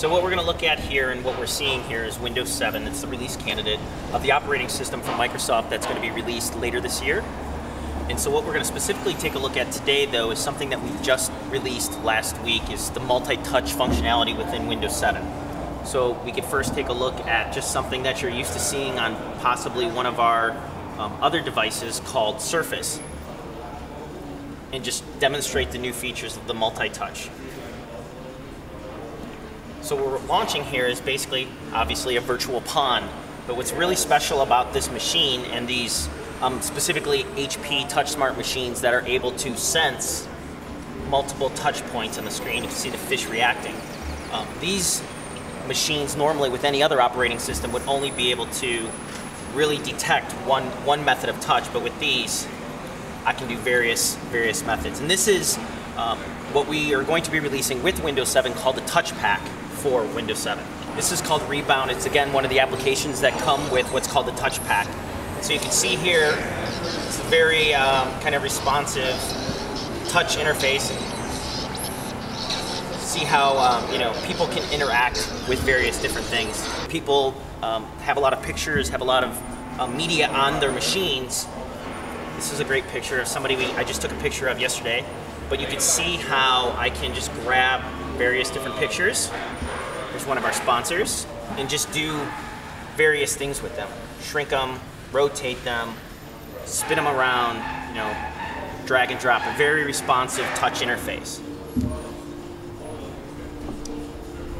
So what we're going to look at here and what we're seeing here is Windows 7. It's the release candidate of the operating system from Microsoft that's going to be released later this year. And so what we're going to specifically take a look at today though is something that we've just released last week is the multi-touch functionality within Windows 7. So we could first take a look at just something that you're used to seeing on possibly one of our um, other devices called Surface and just demonstrate the new features of the multi-touch. So what we're launching here is basically, obviously, a virtual pond. But what's really special about this machine and these um, specifically HP TouchSmart machines that are able to sense multiple touch points on the screen, you can see the fish reacting. Um, these machines normally with any other operating system would only be able to really detect one, one method of touch, but with these, I can do various, various methods. And this is um, what we are going to be releasing with Windows 7 called the Touch Pack for Windows 7. This is called Rebound. It's again one of the applications that come with what's called the Touch Pack. So you can see here, it's a very um, kind of responsive touch interface. See how um, you know people can interact with various different things. People um, have a lot of pictures, have a lot of uh, media on their machines. This is a great picture of somebody we, I just took a picture of yesterday. But you can see how I can just grab various different pictures. Here's one of our sponsors, and just do various things with them. Shrink them, rotate them, spin them around, you know, drag and drop. A very responsive touch interface.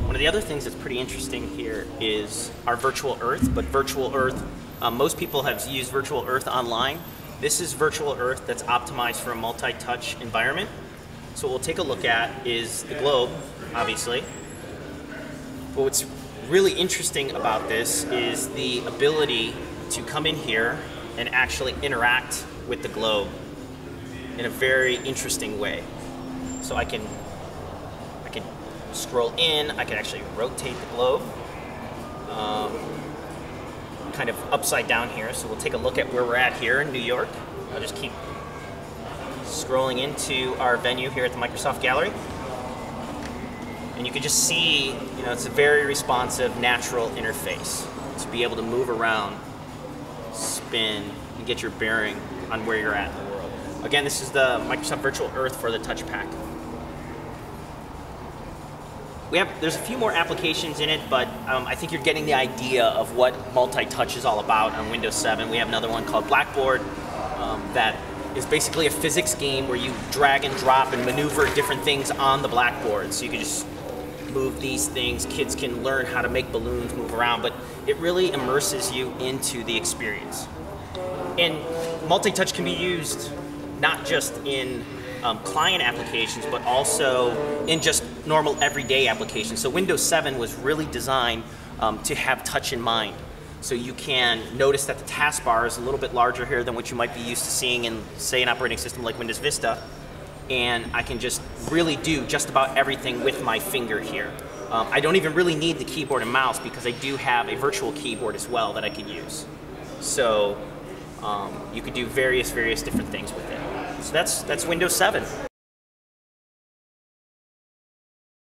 One of the other things that's pretty interesting here is our Virtual Earth, but Virtual Earth, um, most people have used Virtual Earth online. This is Virtual Earth that's optimized for a multi-touch environment. So what we'll take a look at is the globe, obviously. But what's really interesting about this is the ability to come in here and actually interact with the globe in a very interesting way. So I can I can scroll in, I can actually rotate the globe. Um, kind of upside down here, so we'll take a look at where we're at here in New York. I'll just keep scrolling into our venue here at the Microsoft Gallery. And you can just see, you know, it's a very responsive, natural interface to be able to move around, spin, and get your bearing on where you're at in the world. Again, this is the Microsoft Virtual Earth for the Touch Pack. We have, there's a few more applications in it, but um, I think you're getting the idea of what multi-touch is all about on Windows 7. We have another one called Blackboard um, that is basically a physics game where you drag and drop and maneuver different things on the blackboard. So you can just move these things. Kids can learn how to make balloons move around, but it really immerses you into the experience. And multi-touch can be used not just in um, client applications, but also in just normal everyday applications. So Windows 7 was really designed um, to have touch in mind. So you can notice that the taskbar is a little bit larger here than what you might be used to seeing in, say, an operating system like Windows Vista. And I can just really do just about everything with my finger here. Um, I don't even really need the keyboard and mouse because I do have a virtual keyboard as well that I can use. So um, you could do various, various different things with it. So that's, that's Windows 7.